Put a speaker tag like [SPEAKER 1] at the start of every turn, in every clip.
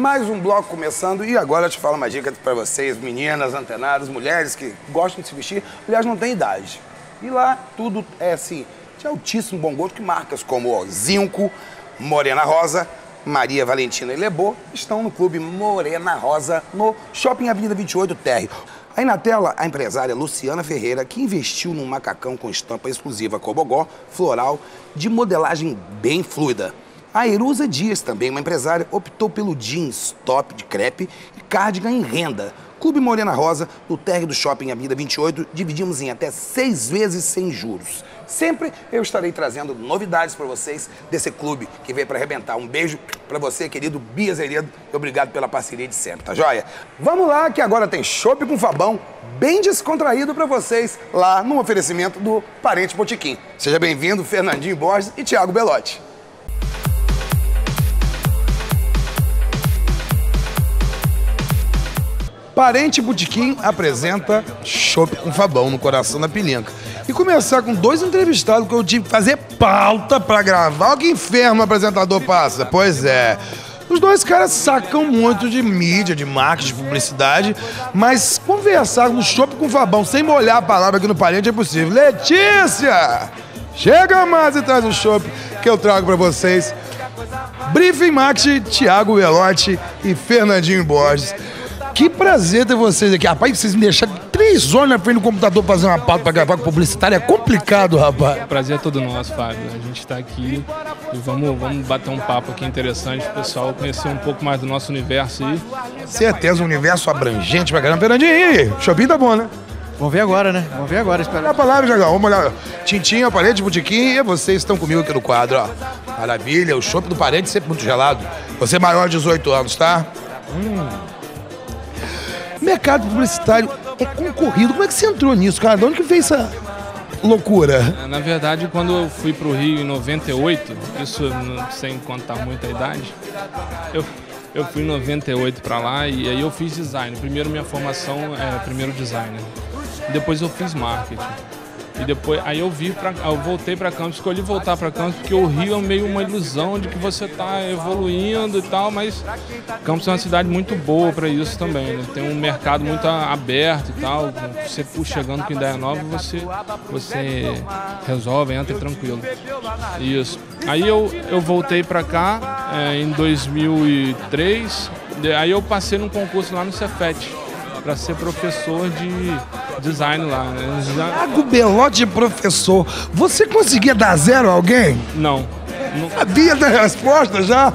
[SPEAKER 1] Mais um bloco começando e agora eu te falo uma dica para vocês, meninas, antenadas, mulheres que gostam de se vestir. Aliás, não tem idade. E lá tudo é assim, de altíssimo bom gosto, que marcas como Zinco, Morena Rosa, Maria Valentina e Lebô estão no Clube Morena Rosa, no Shopping Avenida 28 Terre. Aí na tela, a empresária Luciana Ferreira, que investiu num macacão com estampa exclusiva Cobogó, floral, de modelagem bem fluida. A Erusa Dias, também uma empresária, optou pelo jeans top de crepe e cardigan em renda. Clube Morena Rosa, no térreo do Shopping Avenida 28, dividimos em até seis vezes sem juros. Sempre eu estarei trazendo novidades para vocês desse clube que veio para arrebentar. Um beijo para você, querido Bia Zeredo, obrigado pela parceria de sempre, tá joia? Vamos lá, que agora tem chopp com Fabão, bem descontraído para vocês, lá no oferecimento do Parente Botiquim. Seja bem-vindo, Fernandinho Borges e Thiago Belotti. Parente Botequim apresenta Chopp com Fabão no coração da pilinca. E começar com dois entrevistados que eu tive que fazer pauta para gravar. Olha que inferno o apresentador passa. Pois é. Os dois caras sacam muito de mídia, de marketing, de publicidade, mas conversar no Chopp com Fabão sem molhar a palavra aqui no parente é possível. Letícia! Chega mais e traz o chopp que eu trago para vocês. Briefing Marketing, Thiago Velotti e Fernandinho Borges. Que prazer ter vocês aqui. Rapaz, vocês me deixaram três horas na frente do computador fazer uma pauta pra gravar com publicitário. É complicado, rapaz.
[SPEAKER 2] O prazer é todo nosso, Fábio. A gente tá aqui e vamos, vamos bater um papo aqui interessante pro pessoal conhecer um pouco mais do nosso universo aí.
[SPEAKER 1] Certeza, um universo abrangente pra caramba. Fernandinho, e aí? Shopping tá bom, né?
[SPEAKER 3] Vamos ver agora, né? Vamos ver agora, espera.
[SPEAKER 1] A palavra, Jagão. Vamos olhar. Tintinho, aparelho, botiquim e vocês estão comigo aqui no quadro, ó. Maravilha, o chopp do parente sempre muito gelado. Você é maior de 18 anos, tá? Hum. Mercado publicitário é concorrido. Como é que você entrou nisso, cara? De onde que veio essa loucura?
[SPEAKER 2] Na verdade, quando eu fui pro Rio em 98, isso sem contar muita idade, eu, eu fui em 98 para lá e aí eu fiz design. Primeiro minha formação é primeiro designer. Depois eu fiz marketing. E depois aí eu vi para eu voltei para Campos, escolhi voltar para Campos porque o Rio é meio uma ilusão de que você tá evoluindo e tal, mas Campos é uma cidade muito boa para isso também, né? Tem um mercado muito aberto e tal. Você chegando com ideia nova, você você resolve, entra tranquilo. Isso. Aí eu, eu voltei para cá é, em 2003. de- Aí eu passei num concurso lá no Cefet para ser professor de design lá. Né? Já-
[SPEAKER 1] Thiago Belotti, professor. Você conseguia dar zero a alguém?
[SPEAKER 2] Não, não
[SPEAKER 1] Sabia da resposta já?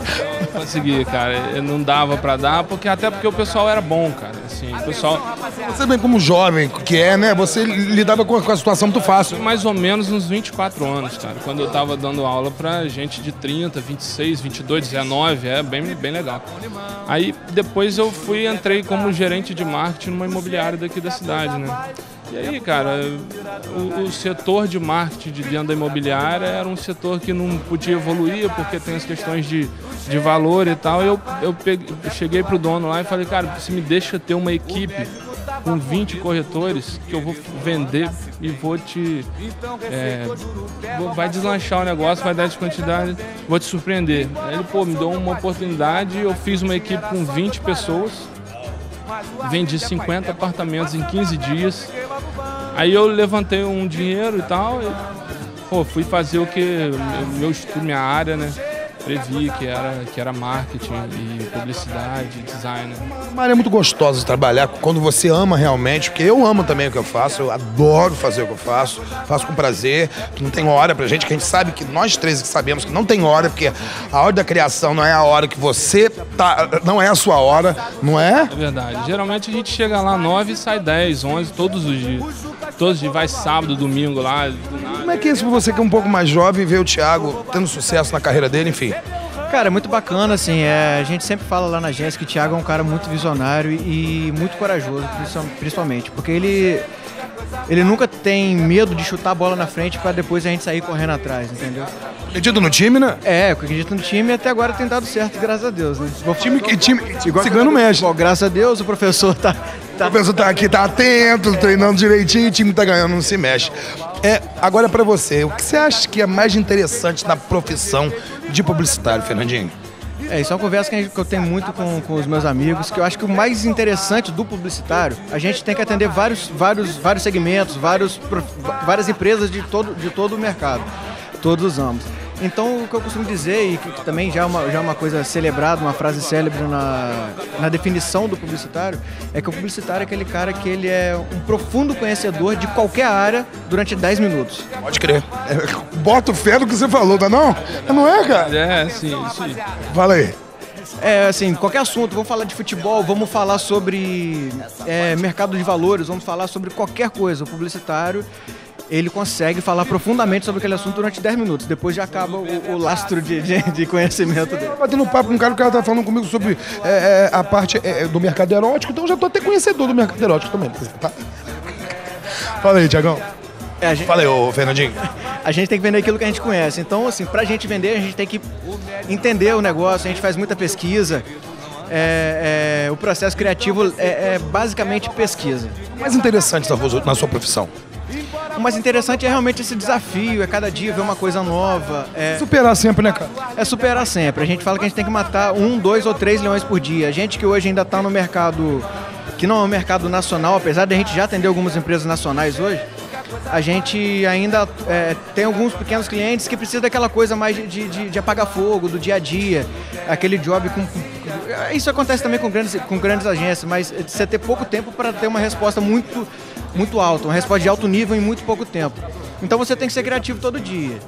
[SPEAKER 2] consegui, cara. Não dava para dar, porque até porque o pessoal era bom, cara. Assim, o pessoal
[SPEAKER 1] Você bem como jovem que é, né? Você lidava com a, com a situação muito fácil.
[SPEAKER 2] mais ou menos uns 24 anos, cara. Quando eu tava dando aula pra gente de 30, 26, 22, 19, é bem, bem legal. Aí depois eu fui, entrei como gerente de marketing numa imobiliária daqui da cidade, né? E aí, cara, o, o setor de marketing de dentro da imobiliária era um setor que não podia evoluir porque tem as questões de, de valor e tal. Eu, eu, peguei, cheguei pro dono lá e falei, cara, você me deixa ter uma equipe com 20 corretores que eu vou vender e vou te. é, vai deslanchar o negócio, vai dar de quantidade, vou te surpreender. Aí ele, pô, me deu uma oportunidade, eu fiz uma equipe com 20 pessoas, vendi 50 apartamentos em 15 dias. Aí eu levantei um dinheiro e tal, e, pô, fui fazer o que meu estudo, minha área, né? Previ que era, que era marketing e publicidade, design.
[SPEAKER 1] Uma área muito gostosa de trabalhar quando você ama realmente, porque eu amo também o que eu faço, eu adoro fazer o que eu faço, faço com prazer, que não tem hora pra gente, que a gente sabe que nós três que sabemos que não tem hora, porque a hora da criação não é a hora que você tá, não é a sua hora, não é?
[SPEAKER 2] É verdade. Geralmente a gente chega lá 9 e sai 10, 11 todos os dias. Todos os dias vai sábado, domingo lá. do nada.
[SPEAKER 1] Como é que é isso pra você que é um pouco mais jovem, ver o Thiago tendo sucesso na carreira dele, enfim?
[SPEAKER 3] Cara, é muito bacana, assim, é, a gente sempre fala lá na Jéssica que o Thiago é um cara muito visionário e, e muito corajoso, principal- principalmente, porque ele, ele nunca tem medo de chutar a bola na frente pra depois a gente sair correndo atrás, entendeu?
[SPEAKER 1] Acredito no time, né?
[SPEAKER 3] É, acredito no time e até agora tem dado certo, graças a Deus, né? Igual-
[SPEAKER 1] Time que time,
[SPEAKER 3] igual-
[SPEAKER 1] cigano mexe.
[SPEAKER 3] Igual, graças a Deus, o professor tá, tá
[SPEAKER 1] A pessoa tá aqui, tá atento, treinando direitinho, o time tá ganhando, não se mexe. É, agora pra você, o que você acha que é mais interessante na profissão de publicitário, Fernandinho?
[SPEAKER 3] É, isso é uma conversa que, que eu tenho muito com, com os meus amigos, que eu acho que o mais interessante do publicitário, a gente tem que atender vários, vários, vários segmentos, vários, várias empresas de todo, de todo o mercado, todos os âmbitos. Então, o que eu costumo dizer, e que também já é uma, já é uma coisa celebrada, uma frase célebre na, na definição do publicitário, é que o publicitário é aquele cara que ele é um profundo conhecedor de qualquer área durante 10 minutos.
[SPEAKER 1] Pode crer. É, bota fé no que você falou, tá não? Não é, cara?
[SPEAKER 2] É, sim, isso aí.
[SPEAKER 1] Fala aí.
[SPEAKER 3] É, assim, qualquer assunto, vamos falar de futebol, vamos falar sobre é, mercado de valores, vamos falar sobre qualquer coisa. O publicitário, ele consegue falar profundamente sobre aquele assunto durante 10 minutos. Depois já acaba o, o lastro de, de, de, conhecimento dele.
[SPEAKER 1] Batendo papo com um cara, o cara tá falando comigo sobre é, é, a parte é, do mercado erótico, então eu já tô até conhecedor do mercado erótico também. Tá? Fala aí, Tiagão. É, gente... Fala aí, ô Fernandinho.
[SPEAKER 3] A gente tem que vender aquilo que a gente conhece. Então, assim, pra gente vender, a gente tem que entender o negócio, a gente faz muita pesquisa. É, é, o processo criativo é, é basicamente pesquisa.
[SPEAKER 1] O mais interessante na sua profissão?
[SPEAKER 3] O mais interessante é realmente esse desafio, é cada dia ver uma coisa nova. É...
[SPEAKER 1] Superar sempre, né, cara?
[SPEAKER 3] É superar sempre. A gente fala que a gente tem que matar um, dois ou três leões por dia. A gente que hoje ainda está no mercado, que não é um mercado nacional, apesar de a gente já atender algumas empresas nacionais hoje, a gente ainda é, tem alguns pequenos clientes que precisam daquela coisa mais de, de, de, apagar fogo, do dia a dia, aquele job com. Isso acontece também com grandes, com grandes agências, mas você ter pouco tempo para ter uma resposta muito muito alto, uma resposta de alto nível em muito pouco tempo. Então você tem que ser criativo todo dia.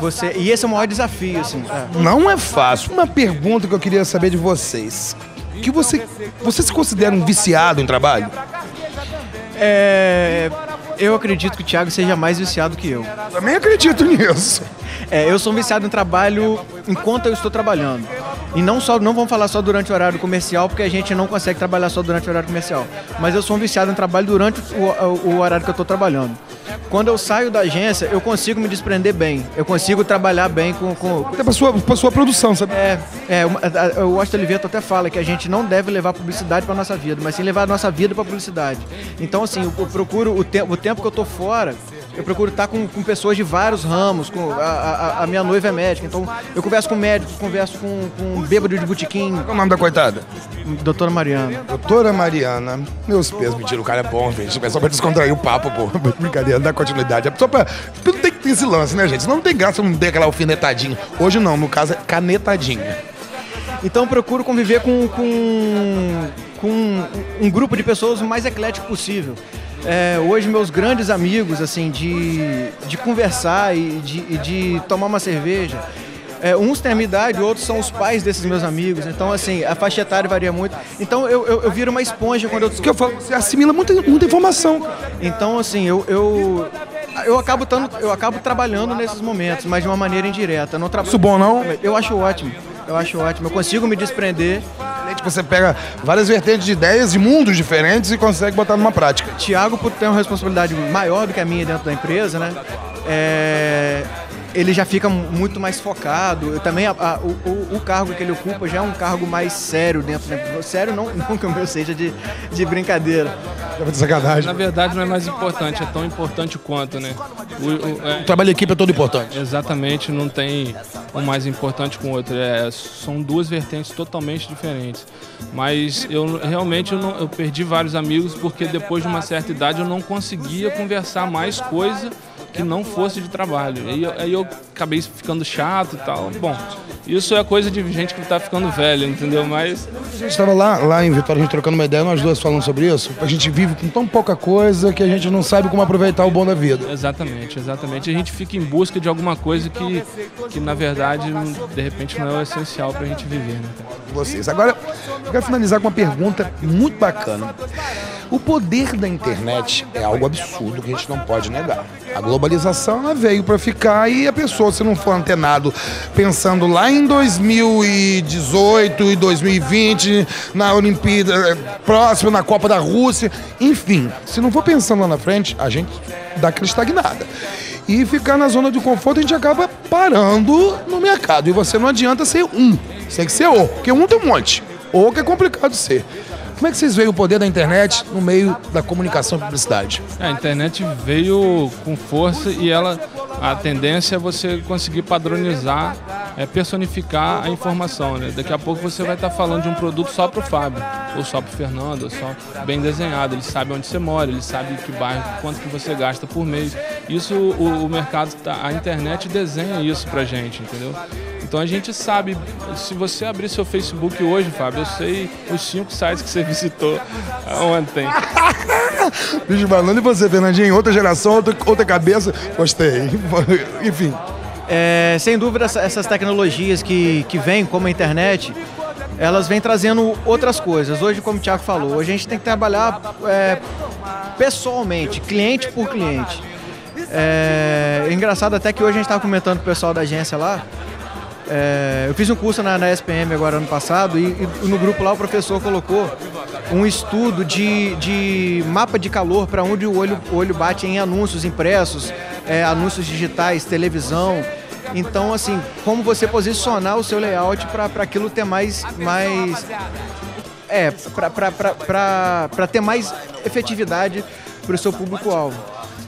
[SPEAKER 3] Você, e esse é o maior desafio, assim.
[SPEAKER 1] É. Não é fácil. Uma pergunta que eu queria saber de vocês. Que você, você se considera um viciado em trabalho?
[SPEAKER 3] É, eu acredito que o Thiago seja mais viciado que eu.
[SPEAKER 1] Também acredito nisso.
[SPEAKER 3] É, eu sou um viciado em trabalho enquanto eu estou trabalhando. E não só, não vamos falar só durante o horário comercial, porque a gente não consegue trabalhar só durante o horário comercial. Mas eu sou um viciado em trabalho durante o, o, horário que eu estou trabalhando. Quando eu saio da agência, eu consigo me desprender bem. Eu consigo trabalhar bem com. com...
[SPEAKER 1] Até para sua, pra sua produção, sabe?
[SPEAKER 3] É, é o Washington Oliveto até fala que a gente não deve levar publicidade para nossa vida, mas sim levar a nossa vida para publicidade. Então, assim, eu, procuro o, te o tempo que eu tô fora eu procuro estar com, com pessoas de vários ramos. Com, a, a, a, minha noiva é médica, então eu converso com médicos, converso com, com bêbado de botequim.
[SPEAKER 1] Qual é o nome da coitada?
[SPEAKER 3] Doutora Mariana.
[SPEAKER 1] Doutora Mariana. Meus pesos, mentira, o cara é bom, gente. É só pra descontrair o papo, pô. Brincadeira, dá continuidade. É só pra. Tudo tem que ter esse lance, né, gente? Senão não tem graça, não tem aquela alfinetadinha. Hoje não, no caso é canetadinha.
[SPEAKER 3] Então eu procuro conviver com, com, com um grupo de pessoas o mais eclético possível é, hoje meus grandes amigos, assim, de, de conversar e de, e de tomar uma cerveja. É, uns têm a minha idade, outros são os pais desses meus amigos. Então, assim, a faixa etária varia muito. Então, eu, eu, eu viro uma esponja quando eu...
[SPEAKER 1] Que eu falo, você assimila muita, muita informação.
[SPEAKER 3] Então, assim, eu, eu, eu, acabo tando, eu acabo trabalhando nesses momentos, mas de uma maneira indireta. Não trabalho...
[SPEAKER 1] Isso bom, não?
[SPEAKER 3] Eu acho ótimo. Eu acho ótimo. Eu consigo me desprender
[SPEAKER 1] Tipo, você pega várias vertentes de ideias de mundos diferentes e consegue botar numa prática.
[SPEAKER 3] Tiago, por ter uma responsabilidade maior do que a minha dentro da empresa, né? É, ele já fica muito mais focado. Também a, a, o, o, cargo que ele ocupa já é um cargo mais sério dentro. Né? Sério, não, não que o meu seja de, de brincadeira.
[SPEAKER 1] De sacanagem.
[SPEAKER 2] Na verdade, não é mais importante, é tão importante quanto, né?
[SPEAKER 1] O, o, é... o trabalho de equipe é todo importante.
[SPEAKER 2] Exatamente, não tem um mais importante com o outro. É, são duas vertentes totalmente diferentes. Mas eu realmente eu, não, eu perdi vários amigos porque depois de uma certa idade eu não conseguia conversar mais coisa que não fosse de trabalho. Aí, aí eu acabei ficando chato e tal. Bom, isso é coisa de gente que tá ficando velha, entendeu? Mas.
[SPEAKER 1] A gente estava lá, lá em Vitória, a gente trocando uma ideia, nós duas falando sobre isso. A gente vive com tão pouca coisa que a gente não sabe como aproveitar o bom da vida.
[SPEAKER 2] Exatamente, exatamente. A gente fica em busca de alguma coisa que, que na verdade, de repente, não é o essencial pra gente viver, né?
[SPEAKER 1] Vocês. Agora, eu quero finalizar com uma pergunta muito bacana. O poder da internet é algo absurdo que a gente não pode negar. A globalização ela veio para ficar e a pessoa, se não for antenado, pensando lá em 2018 e 2020, na Olimpíada eh, próxima, na Copa da Rússia, enfim, se não for pensando lá na frente, a gente dá aquela estagnada. E ficar na zona de conforto, a gente acaba parando no mercado. E você não adianta ser um, você tem que ser o, porque um tem um monte. Ou que é complicado ser. Como é que vocês veem o poder da internet no meio da comunicação e publicidade?
[SPEAKER 2] A internet veio com força e ela a tendência é você conseguir padronizar é, personificar a informação. Né? Daqui a pouco você vai estar falando de um produto só para o Fábio, ou só para o Fernando, ou só bem desenhado. Ele sabe onde você mora, ele sabe que bairro, quanto que você gasta por mês. Isso o, o mercado, tá, a internet desenha isso para gente, entendeu? Então a gente sabe, se você abrir seu Facebook hoje, Fábio, eu sei os cinco sites que você visitou ontem.
[SPEAKER 1] Bicho balando e você, Fernandinho? Outra geração, outra, outra cabeça. Gostei. Enfim.
[SPEAKER 3] É, sem dúvida, essas tecnologias que, que vêm, como a internet, elas vêm trazendo outras coisas. Hoje, como o Thiago falou, hoje a gente tem que trabalhar é, pessoalmente, cliente por cliente. É, é engraçado até que hoje a gente estava comentando com o pessoal da agência lá. É, eu fiz um curso na, na SPM agora ano passado e, e, no grupo lá o professor colocou um estudo de, de mapa de calor para onde o olho, o olho bate em anúncios impressos, é, anúncios digitais, televisão. Então, assim, como você posicionar o seu layout para aquilo ter mais. mais é, para ter mais efetividade para o seu público-alvo.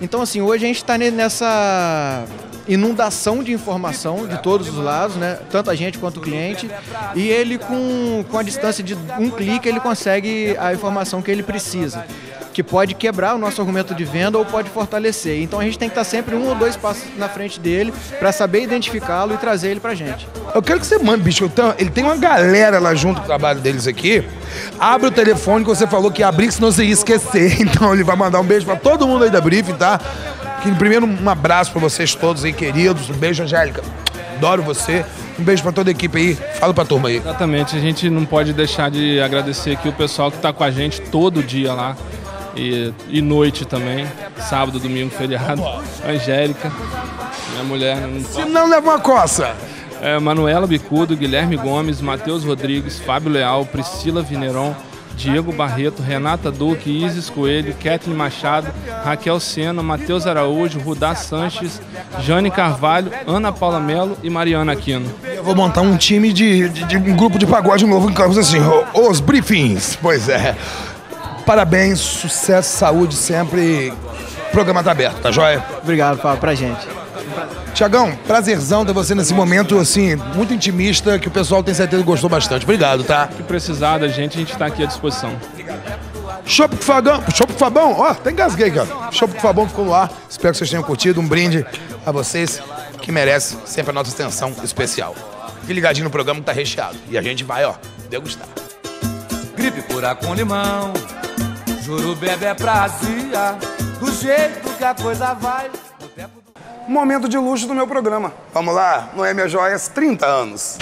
[SPEAKER 3] Então, assim, hoje a gente está nessa inundação de informação de todos os lados, né? Tanto a gente quanto o cliente. E ele, com, com a distância de um clique, ele consegue a informação que ele precisa que pode quebrar o nosso argumento de venda ou pode fortalecer. Então a gente tem que estar sempre um ou dois passos na frente dele para saber identificá-lo e trazer ele para gente.
[SPEAKER 1] Eu quero que você mande, bicho. Ele tem uma galera lá junto com o trabalho deles aqui. Abre o telefone que você falou que ia abrir, senão você ia esquecer. Então ele vai mandar um beijo para todo mundo aí da Briefing, tá? Que, primeiro, um abraço para vocês todos aí, queridos. Um beijo, Angélica. Adoro você. Um beijo para toda a equipe aí. Fala pra turma aí.
[SPEAKER 2] Exatamente. A gente não pode deixar de agradecer aqui o pessoal que tá com a gente todo dia lá e, e noite também, sábado, domingo, feriado. Angélica, minha mulher. Não
[SPEAKER 1] Se não leva uma coça.
[SPEAKER 2] É, Manuela Bicudo, Guilherme Gomes, Matheus Rodrigues, Fábio Leal, Priscila Vineron, Diego Barreto, Renata Duque, Isis Coelho, Kathleen Machado, Raquel Sena, Matheus Araújo, Rudá Sanches, Jane Carvalho, Ana Paula Melo e Mariana Aquino.
[SPEAKER 1] Eu vou montar um time de, de, de um grupo de pagode novo em Campos assim, os briefings. Pois é. Parabéns, sucesso, saúde sempre. Programa tá aberto, tá joia?
[SPEAKER 3] Obrigado, Fábio, pra gente.
[SPEAKER 1] Tiagão, prazerzão ter você nesse momento, assim, muito intimista, que o pessoal tem certeza que gostou bastante. Obrigado, tá?
[SPEAKER 2] Que precisar da gente, a gente tá aqui à disposição.
[SPEAKER 1] Chopp com Fagão, Chopp com Fabão, ó, até engasguei, cara. Chopp com Fabão ficou no ar. Espero que vocês tenham curtido. Um brinde a vocês, que merece sempre a nossa atenção especial. Fique ligadinho no programa que tá recheado. E a gente vai, ó, degustar.
[SPEAKER 4] Gripe curar com limão Juro bebe é prazia, do jeito que a coisa vai.
[SPEAKER 1] Momento de luxo do meu programa. Vamos lá, Noêmia Joias, 30 anos.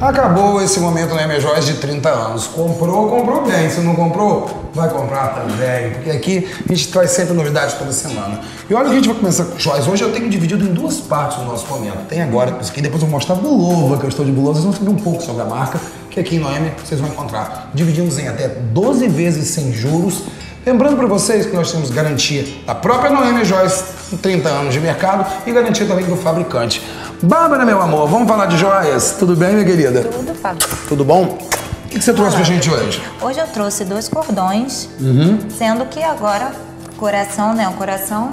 [SPEAKER 1] Acabou esse momento Noêmia Joias de 30 anos. Comprou, comprou bem. Se não comprou, vai comprar também. Porque aqui a gente traz sempre novidades toda semana. E olha que a gente vai começar com joias. Hoje eu tenho dividido em duas partes o nosso momento. Tem agora, isso aqui depois eu vou mostrar Bulova, que eu estou de Bulova. Vocês vão saber um pouco sobre a marca que aqui em Noemi vocês vão encontrar. Dividimos em até 12 vezes sem juros. Lembrando para vocês que nós temos garantia da própria Noemi Joias, 30 anos de mercado, e garantia também do fabricante. Bárbara, meu amor, vamos falar de joias? Tudo bem, minha querida?
[SPEAKER 5] Tudo, Fábio.
[SPEAKER 1] Tudo bom? O que, você trouxe pra gente hoje?
[SPEAKER 5] Hoje eu trouxe dois cordões, uhum. sendo que agora coração, né? O coração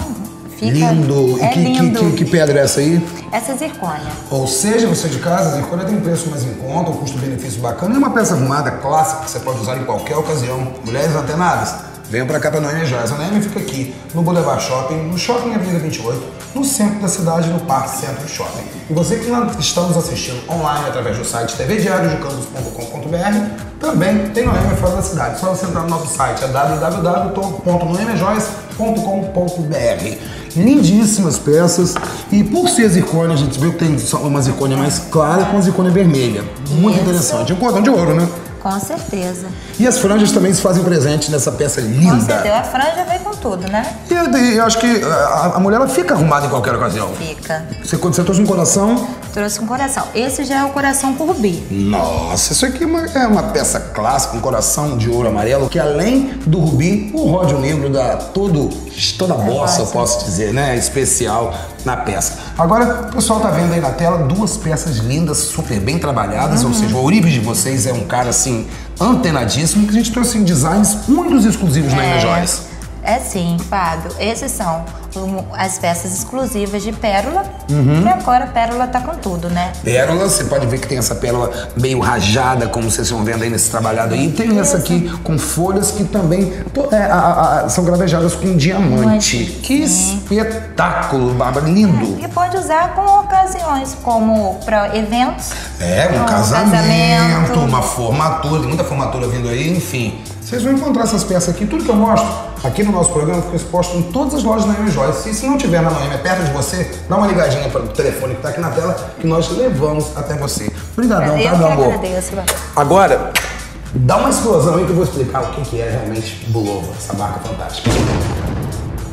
[SPEAKER 5] Fica,
[SPEAKER 1] lindo.
[SPEAKER 5] É
[SPEAKER 1] e que,
[SPEAKER 5] lindo.
[SPEAKER 1] Que, que, que, pedra é essa aí?
[SPEAKER 5] Essa é zircônia.
[SPEAKER 1] Ou seja, você de casa, a zircônia tem preço mais em conta, um custo-benefício bacana. É uma peça arrumada, clássica, que você pode usar em qualquer ocasião. Mulheres antenadas, venham para cá para Noemi Joias. A Noemi fica aqui no Boulevard Shopping, no Shopping Avenida 28, no centro da cidade, no Parque Centro Shopping. E você que está nos assistindo online através do site tvdiariodecampus.com.br, também tem Noemi fora da cidade. Só você entrar no nosso site, é www.noemijoias.com.br lindíssimas peças. E por ser zircônia, a gente viu que tem uma zircônia mais clara com zircônia vermelha. Muito Isso. interessante. Um cordão de ouro, né?
[SPEAKER 5] Com certeza.
[SPEAKER 1] E as franjas também se fazem presente nessa peça linda. Com
[SPEAKER 5] certeza. A franja vem com tudo, né?
[SPEAKER 1] E eu, eu acho que a, a, mulher ela fica arrumada em qualquer ocasião.
[SPEAKER 5] Fica.
[SPEAKER 1] Você, você trouxe um coração?
[SPEAKER 5] Trouxe um coração. Esse já é o coração por rubi.
[SPEAKER 1] Nossa, isso aqui é uma, é uma, peça clássica, um coração de ouro amarelo, que além do rubi, o ródio negro dá todo, toda a bossa, eu posso dizer, né? Especial na peça. Agora, o pessoal tá vendo aí na tela duas peças lindas, super bem trabalhadas, uhum. ou seja, o Oribe de vocês é um cara assim antenadíssimo, que a gente trouxe em designs muito exclusivos é. na Joias.
[SPEAKER 5] É sim, Fábio. Esses são as peças exclusivas de Pérola.
[SPEAKER 1] Uhum.
[SPEAKER 5] E agora a Pérola tá com tudo, né?
[SPEAKER 1] Pérola, você pode ver que tem essa pérola meio rajada, como vocês estão vendo aí nesse trabalhado aí. E tem essa aqui com folhas que também é, a- a- são gravejadas com diamante.
[SPEAKER 5] Diamante,
[SPEAKER 1] Que espetáculo, Bárbara, lindo.
[SPEAKER 5] E pode usar com ocasiões, como para eventos.
[SPEAKER 1] É, um
[SPEAKER 5] Um
[SPEAKER 1] casamento,
[SPEAKER 5] casamento.
[SPEAKER 1] uma formatura, tem muita formatura vindo aí, enfim. Vocês vão encontrar essas peças aqui, tudo que eu mostro aqui no nosso programa fica exposto em todas as lojas da Noemi Joyce. E se não tiver na Noemi, é perto de você, dá uma ligadinha para o telefone que tá aqui na tela que nós levamos até você. Obrigadão, tá,
[SPEAKER 5] que
[SPEAKER 1] meu amor?
[SPEAKER 5] agradeço.
[SPEAKER 1] Agora, dá uma explosão aí que eu vou explicar o que que é realmente Bulova, essa marca fantástica.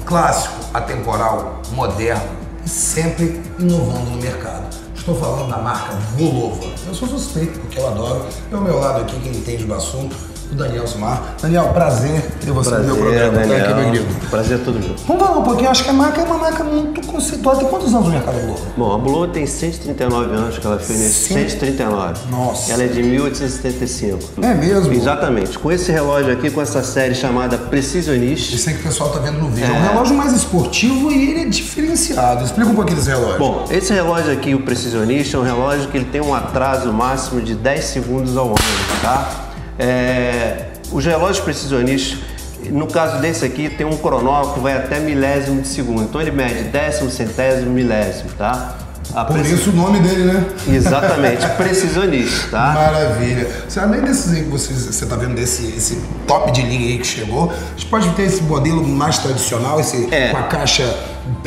[SPEAKER 1] Clássico, atemporal, moderno e sempre inovando no mercado. Estou falando da marca Bulova. Eu sou suspeito porque eu adoro. E ao meu lado aqui, quem entende do assunto, o Daniel Sumar. Daniel, prazer ter você no meu programa. Tá aqui, meu querido.
[SPEAKER 6] Prazer é todo meu.
[SPEAKER 1] Vamos falar um pouquinho, acho que a marca é uma marca muito conceituada. Tem quantos anos no mercado Bulova?
[SPEAKER 6] Bom, a Bulova tem 139 anos que ela fez nesse
[SPEAKER 1] Cem-
[SPEAKER 6] 139.
[SPEAKER 1] Nossa.
[SPEAKER 6] Ela é de 1875.
[SPEAKER 1] É mesmo?
[SPEAKER 6] Exatamente. Com esse relógio aqui, com essa série chamada Precisionist.
[SPEAKER 1] Isso aí que o pessoal tá vendo no vídeo. É um relógio mais esportivo e ele é diferenciado. Explica um pouquinho desse relógio.
[SPEAKER 6] Bom, esse relógio aqui, o Precisionist, é um relógio que ele tem um atraso máximo de 10 segundos ao ano, tá? É, os relógios precisionistas, no caso desse aqui, tem um cronómetro que vai até milésimo de segundo. Então ele mede décimo, centésimo, milésimo, tá? A
[SPEAKER 1] Por
[SPEAKER 6] preci-
[SPEAKER 1] isso o nome dele, né?
[SPEAKER 6] Exatamente, precisionista, tá?
[SPEAKER 1] Maravilha. Você, além desses aí que você está vendo, desse esse top de linha aí que chegou, a gente pode ter esse modelo mais tradicional, esse
[SPEAKER 6] É.
[SPEAKER 1] com a caixa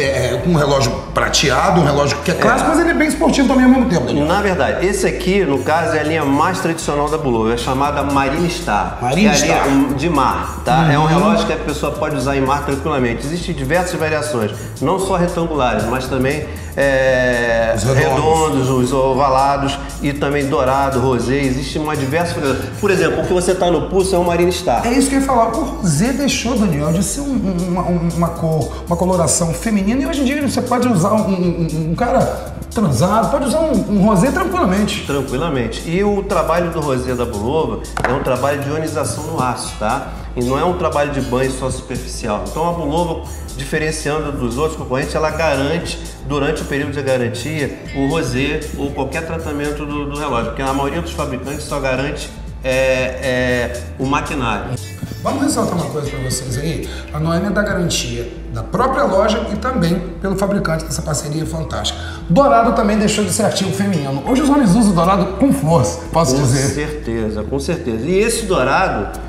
[SPEAKER 1] é, com um relógio prateado, um relógio que é clássico, mas ele é bem esportivo também ao mesmo tempo, Daniel.
[SPEAKER 6] Na verdade, esse aqui, no caso, é a linha mais tradicional da Bulova, é chamada Marine Star.
[SPEAKER 1] Marine
[SPEAKER 6] que é a
[SPEAKER 1] Star.
[SPEAKER 6] linha de mar, tá? É um
[SPEAKER 1] Uhum.
[SPEAKER 6] relógio que a pessoa pode usar em mar tranquilamente. Existem diversas variações, não só retangulares, mas também é,
[SPEAKER 1] Os redondos.
[SPEAKER 6] redondos, os ovalados e também dourado, rosé. Existe uma diversa Por exemplo, o que você está no pulso é um Marine Star.
[SPEAKER 1] É isso que eu ia falar. O rosé deixou, Daniel, de ser um- um- uma, um- uma cor, uma coloração feminina e hoje em dia você pode usar um, um- um cara transado, pode usar um, um rosé tranquilamente.
[SPEAKER 6] Tranquilamente. E o trabalho do rosé da Bulova é um trabalho de ionização no aço, tá? E não é um trabalho de banho só superficial. Então a Bulova, diferenciando dos outros concorrentes, ela garante, durante o período de garantia, o rosé ou qualquer tratamento do, do relógio. Porque a maioria dos fabricantes só garante é, é, o maquinário.
[SPEAKER 1] Vamos ressaltar uma coisa para vocês aí. A Noemi é da garantia da própria loja e também pelo fabricante dessa parceria fantástica. Dourado também deixou de ser artigo feminino. Hoje os homens usam dourado com força, posso
[SPEAKER 6] Com
[SPEAKER 1] dizer.
[SPEAKER 6] certeza, com certeza. E esse dourado,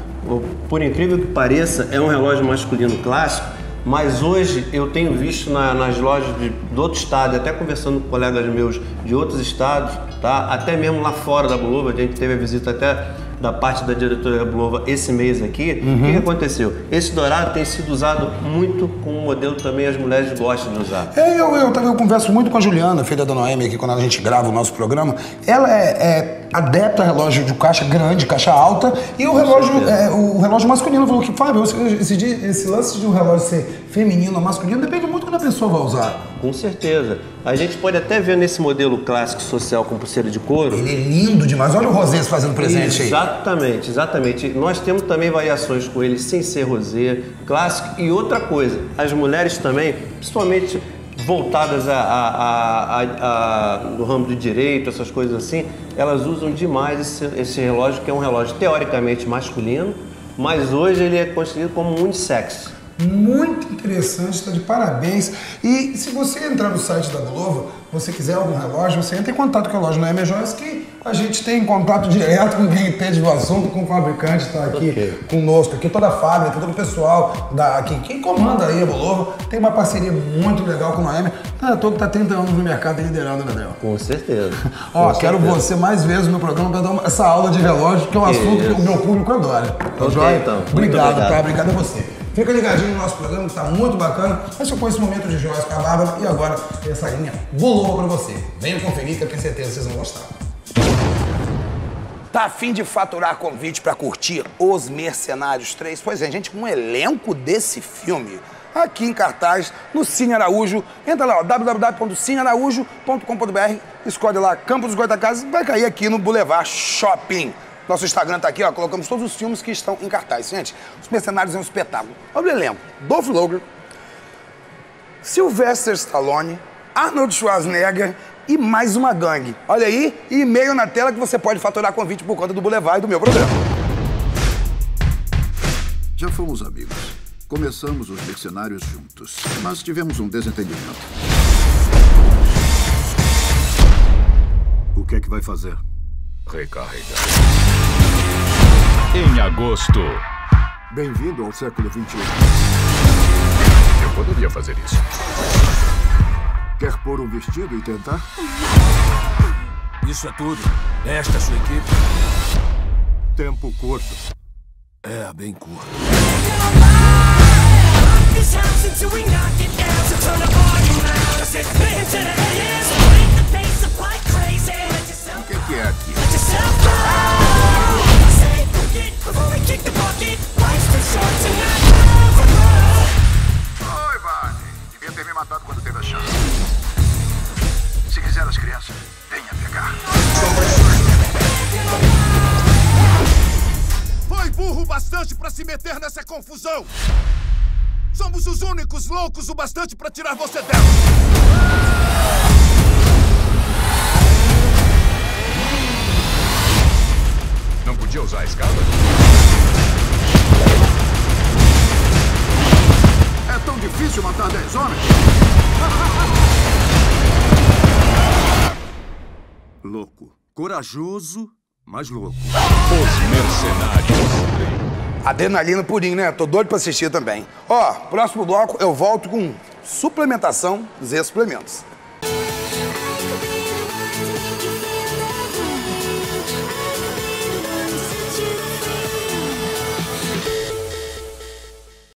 [SPEAKER 6] por incrível que pareça, é um relógio masculino clássico, mas hoje eu tenho visto na- nas lojas de, do outro estado, até conversando com colegas meus de outros estados, tá? até mesmo lá fora da Bulova, a gente teve a visita até da parte da diretoria Bulova esse mês aqui. O que, que aconteceu? Esse dourado tem sido usado muito com um modelo que também as mulheres gostam de usar.
[SPEAKER 1] É, eu, eu, também converso muito com a Juliana, filha da Noemi, aqui quando a gente grava o nosso programa. Ela é, é adepta relógio de caixa grande, caixa alta, e o relógio, é, o relógio masculino falou que, Fábio, esse, esse, lance de um relógio ser feminino ou masculino depende muito quando a pessoa vai usar.
[SPEAKER 6] Com certeza. A gente pode até ver nesse modelo clássico social com pulseira de couro.
[SPEAKER 1] Ele é lindo demais. Olha o Rosés fazendo presente aí.
[SPEAKER 6] Exatamente, exatamente. Nós temos também variações com ele sem ser rosé, clássico. E outra coisa, as mulheres também, principalmente voltadas a, a- a- a- no ramo do direito, essas coisas assim, elas usam demais esse, esse relógio, que é um relógio teoricamente masculino, mas hoje ele é considerado como unissex.
[SPEAKER 1] Muito interessante, está de parabéns. E se você entrar no site da Bulova, você quiser algum relógio, você entra em contato com a loja na M Joias, que a gente tem contato direto com quem entende do assunto, com o fabricante está aqui
[SPEAKER 6] Ok.
[SPEAKER 1] conosco, aqui toda a fábrica, todo o pessoal da, aqui, quem comanda aí a Bulova, tem uma parceria muito legal com a Noemi. Não é toa que está 30 anos no mercado e liderando, né, Daniel?
[SPEAKER 6] Com certeza.
[SPEAKER 1] Ó,
[SPEAKER 6] Com
[SPEAKER 1] quero
[SPEAKER 6] certeza.
[SPEAKER 1] você mais vezes no meu programa para dar uma- essa aula de relógio, que é um assunto que o meu público adora. Tá
[SPEAKER 6] Ok,
[SPEAKER 1] joia?
[SPEAKER 6] então.
[SPEAKER 1] Obrigado,
[SPEAKER 6] obrigado.
[SPEAKER 1] tá? Obrigado a você. Fica ligadinho no nosso programa, que tá muito bacana. Esse foi esse momento de joias com a Bárbara e agora essa linha bolova pra você. Venham conferir que eu tenho certeza que vocês vão gostar. Tá afim de faturar convite pra curtir Os Mercenários 3? Pois é, gente, com um elenco desse filme aqui em cartaz no Cine Araújo. Entra lá, www.cinearaújo.com.br, escolhe lá Campos dos Goitacazes, vai cair aqui no Boulevard Shopping. Nosso Instagram tá aqui, ó. Colocamos todos os filmes que estão em cartaz. Gente, Os Mercenários é um espetáculo. Olha o elenco. Dolph Lundgren, Sylvester Stallone, Arnold Schwarzenegger e mais uma gangue. Olha aí, e e-mail na tela que você pode faturar convite por conta do Boulevard e do meu programa.
[SPEAKER 7] Já fomos amigos. Começamos os mercenários juntos, mas tivemos um desentendimento. O que é que vai fazer?
[SPEAKER 8] Recarregar. Em agosto,
[SPEAKER 7] Bem-vindo ao século XXI.
[SPEAKER 8] eu poderia fazer isso.
[SPEAKER 7] Quer pôr um vestido e tentar?
[SPEAKER 9] Isso é tudo. Esta é sua equipe
[SPEAKER 7] Tempo curto.
[SPEAKER 9] é bem curta.
[SPEAKER 7] O que é que é aqui? Oi, Barney. Devia ter me matado quando teve a chance. Se quiser as crianças, venha pegar.
[SPEAKER 10] Foi burro o bastante pra se meter nessa confusão! Somos os únicos loucos o bastante pra tirar você dela!
[SPEAKER 7] Corajoso, mas louco.
[SPEAKER 8] Os Mercenários.
[SPEAKER 1] Adrenalina purinho, né? Tô doido pra assistir também. Ó, próximo bloco eu volto com suplementação Z Suplementos.